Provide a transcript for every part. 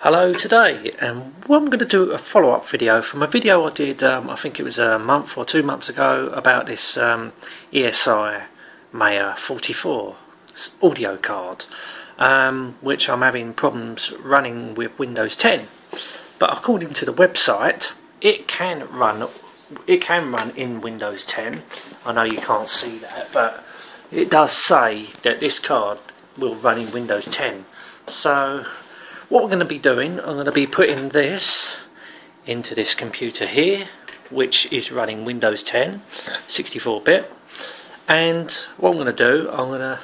Hello today and well, I'm going to do a follow-up video from a video I did um, I think it was a month or two months ago about this um, ESI Maya 44 audio card um, which I'm having problems running with Windows 10 but according to the website it can run it can run in Windows 10 I know you can't see that but it does say that this card will run in Windows 10 so what we're going to be doing, I'm going to be putting this into this computer here, which is running Windows 10, 64-bit. And what I'm going to do, I'm going to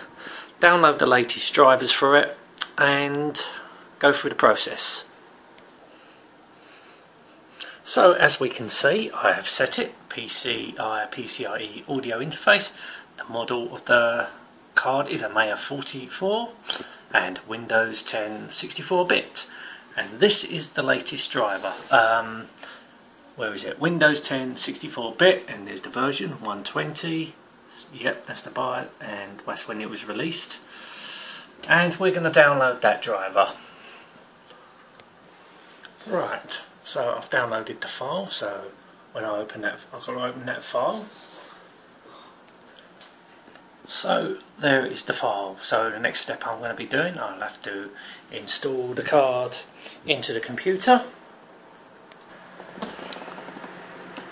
download the latest drivers for it and go through the process. So as we can see, I have set it, PCI uh, PCIe audio interface. The model of the card is a Maya 44 and Windows 10 64-bit and this is the latest driver. Um, where is it? Windows 10 64-bit and there's the version 120 yep that's the buy and that's when it was released. And we're going to download that driver. Right so I've downloaded the file so when I open that I've got to open that file so there is the file. So the next step I'm going to be doing, I'll have to install the card into the computer.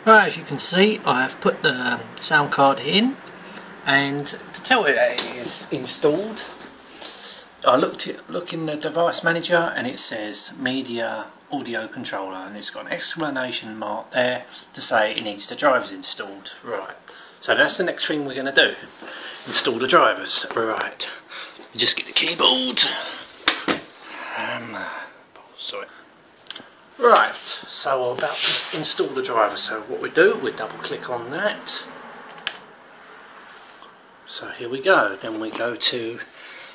Right, as you can see, I have put the sound card in, and to tell it that it is installed, I looked at, look in the device manager and it says media audio controller and it's got an exclamation mark there to say it needs the drivers installed. Right, so that's the next thing we're going to do install the drivers. Right, just get the keyboard. Um, sorry. Right, so we're about to install the driver. So what we do, we double click on that. So here we go. Then we go to,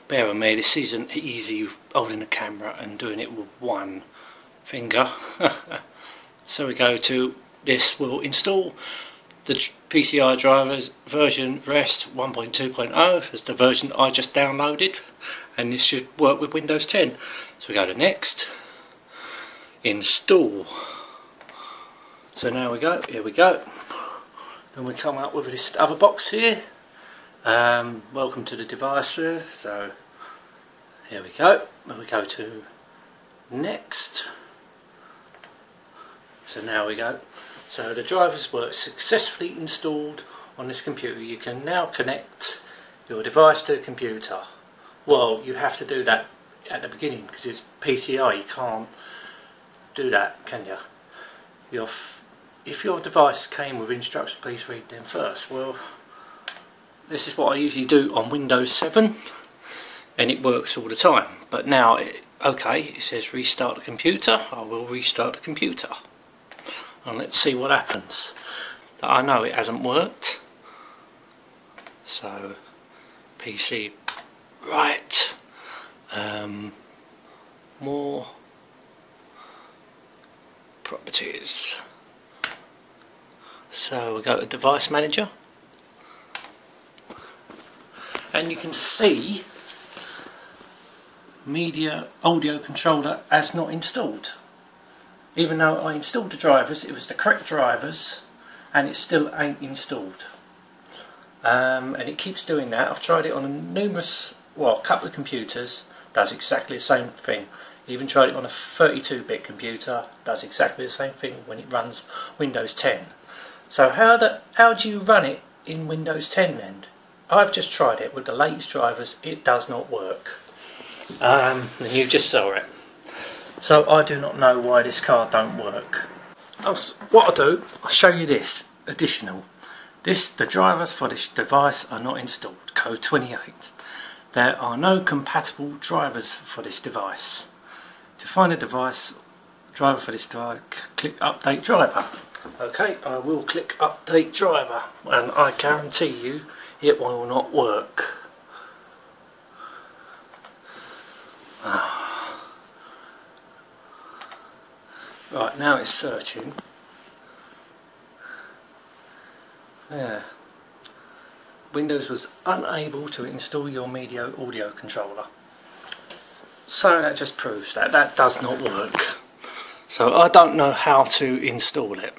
bear with me, this isn't easy holding the camera and doing it with one finger. so we go to this will install the PCI drivers version REST 1.2.0 is the version I just downloaded and this should work with Windows 10 so we go to next. Install. So now we go here we go. And we come up with this other box here. Um, welcome to the device here. so here we go. We go to next. So now we go so the drivers were successfully installed on this computer. You can now connect your device to the computer. Well, you have to do that at the beginning because it's PCI. You can't do that, can you? Your, if your device came with instructions, please read them first. Well, this is what I usually do on Windows 7 and it works all the time. But now, okay, it says restart the computer. I will restart the computer and let's see what happens. I know it hasn't worked. So, PC, right, um, more properties. So we go to device manager and you can see media audio controller as not installed even though I installed the drivers, it was the correct drivers and it still ain't installed. Um, and it keeps doing that. I've tried it on a numerous, well, a couple of computers, does exactly the same thing. Even tried it on a 32-bit computer, does exactly the same thing when it runs Windows 10. So how the how do you run it in Windows 10 then? I've just tried it with the latest drivers, it does not work. Um, and you just saw it. So I do not know why this card don't work. Oh, what I'll do, I'll show you this additional. This, the drivers for this device are not installed, code 28. There are no compatible drivers for this device. To find a device, driver for this device, click update driver. Okay, I will click update driver and I guarantee you it will not work. Right, now it's searching. Yeah. Windows was unable to install your media audio controller. So that just proves that that does not work. So I don't know how to install it.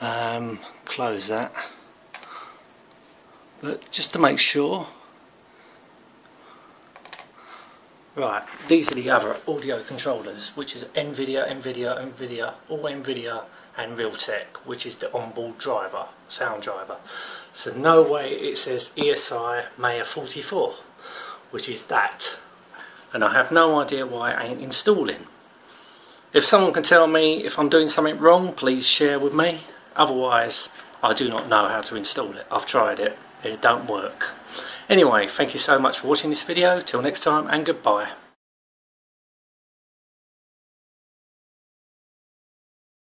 Um, close that. But just to make sure. Right, these are the other audio controllers, which is NVIDIA, NVIDIA, NVIDIA, all NVIDIA and Realtek, which is the onboard driver, sound driver. So no way it says ESI Maya 44, which is that. And I have no idea why it ain't installing. If someone can tell me if I'm doing something wrong, please share with me. Otherwise, I do not know how to install it. I've tried it, it don't work. Anyway, thank you so much for watching this video. Till next time, and goodbye.